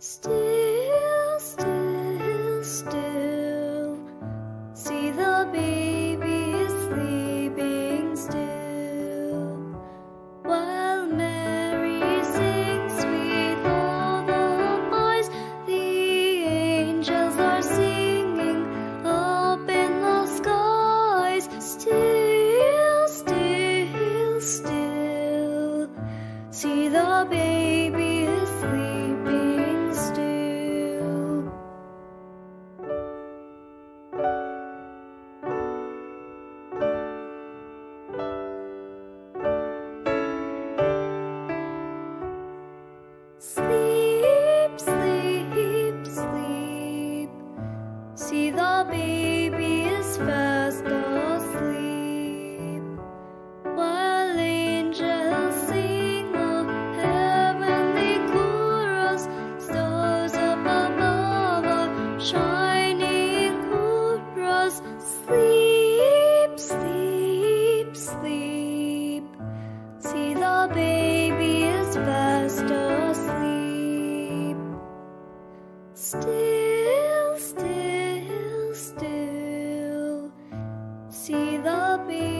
Still, still, still. See the baby is sleeping still. While Mary sings lullabies, the voice the angels are singing up in the skies. Still, still, still. See the baby See the baby is fast asleep. While angels sing a heavenly chorus, stars up above are shining chorus. Sleep, sleep, sleep. See the baby is fast asleep. Still, See the baby